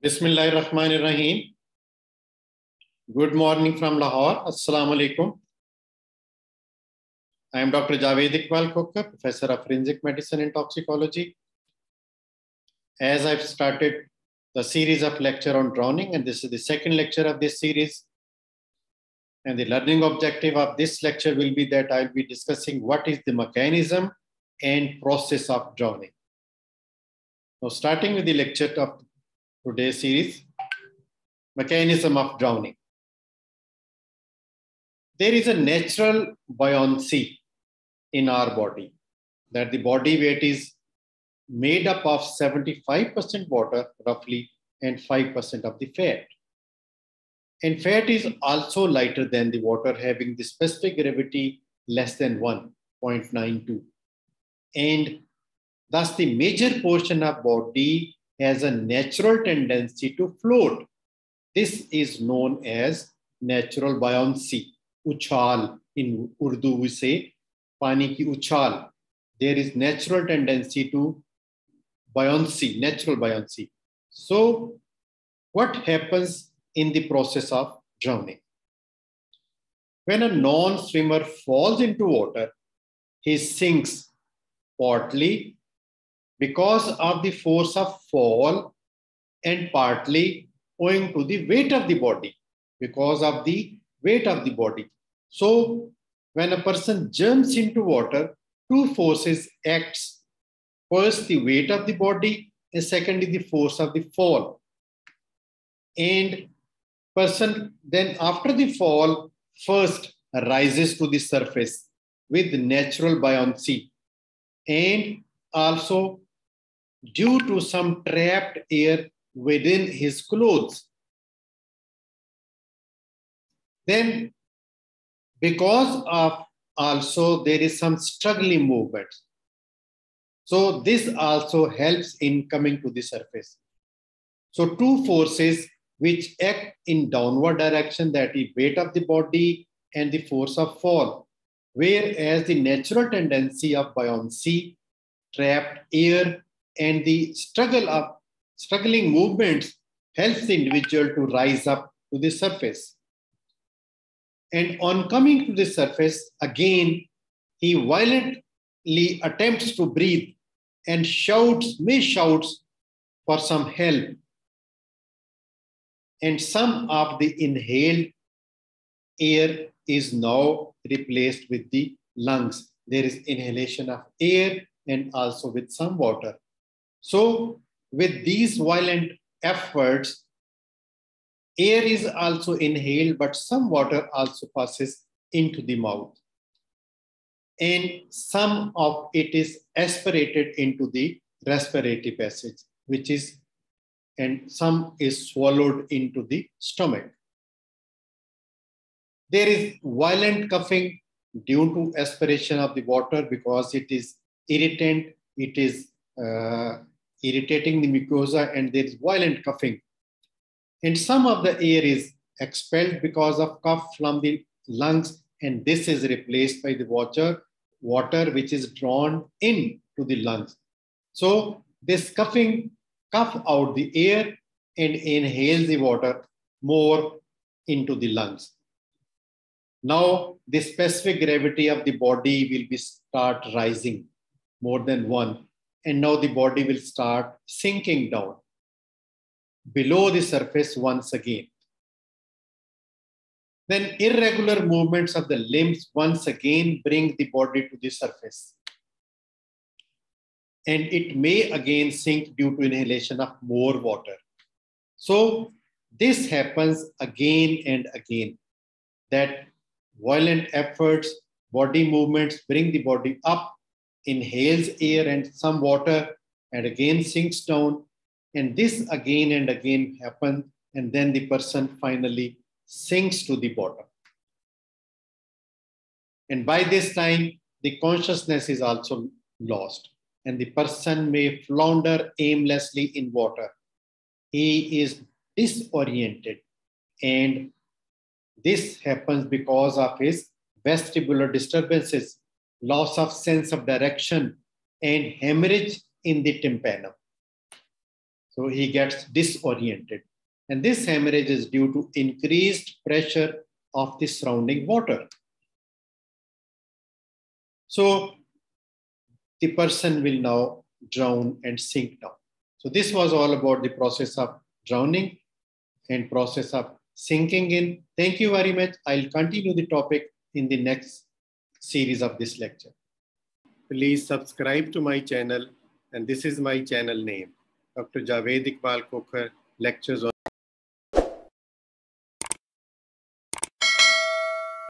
Bismillah ar-Rahman ar-Rahim. Good morning from Lahore. Assalamu alaikum. I am Dr. Javed Iqbal Khokhar, Professor of Forensic Medicine and Toxicology. As I've started the series of lecture on drowning, and this is the second lecture of this series. And the learning objective of this lecture will be that I'll be discussing what is the mechanism and process of drowning. Now, starting with the lecture of today's series, Mechanism of Drowning. There is a natural buoyancy in our body, that the body weight is made up of 75% water, roughly, and 5% of the fat. And fat is also lighter than the water, having the specific gravity less than 1.92. And thus, the major portion of body has a natural tendency to float. This is known as natural buoyancy. Uchal in Urdu we say, pani ki uchal. There is natural tendency to buoyancy, natural buoyancy. So, what happens in the process of drowning? When a non swimmer falls into water, he sinks partly because of the force of fall and partly owing to the weight of the body, because of the weight of the body. So when a person jumps into water, two forces acts. First, the weight of the body, and secondly, the force of the fall. And person then after the fall, first rises to the surface with natural buoyancy and also due to some trapped air within his clothes. Then, because of also there is some struggling movement. So, this also helps in coming to the surface. So, two forces which act in downward direction that is weight of the body and the force of fall whereas the natural tendency of buoyancy trapped air and the struggle of struggling movements helps the individual to rise up to the surface. And on coming to the surface, again, he violently attempts to breathe and shouts, shouts for some help. And some of the inhaled air is now replaced with the lungs. There is inhalation of air and also with some water. So, with these violent efforts, air is also inhaled, but some water also passes into the mouth. And some of it is aspirated into the respiratory passage, which is, and some is swallowed into the stomach. There is violent coughing due to aspiration of the water because it is irritant, it is uh, irritating the mucosa, and there is violent coughing. And some of the air is expelled because of cough from the lungs, and this is replaced by the water, water which is drawn in to the lungs. So this coughing cough out the air and inhales the water more into the lungs. Now the specific gravity of the body will be start rising more than one and now the body will start sinking down below the surface once again. Then irregular movements of the limbs once again bring the body to the surface. And it may again sink due to inhalation of more water. So this happens again and again that violent efforts, body movements bring the body up inhales air and some water and again sinks down. And this again and again happens. And then the person finally sinks to the bottom. And by this time, the consciousness is also lost. And the person may flounder aimlessly in water. He is disoriented. And this happens because of his vestibular disturbances loss of sense of direction, and hemorrhage in the tympanum. So he gets disoriented. And this hemorrhage is due to increased pressure of the surrounding water. So the person will now drown and sink down. So this was all about the process of drowning and process of sinking in. Thank you very much. I'll continue the topic in the next series of this lecture. Please subscribe to my channel and this is my channel name. Dr. Javed Iqbal Khokhar lectures on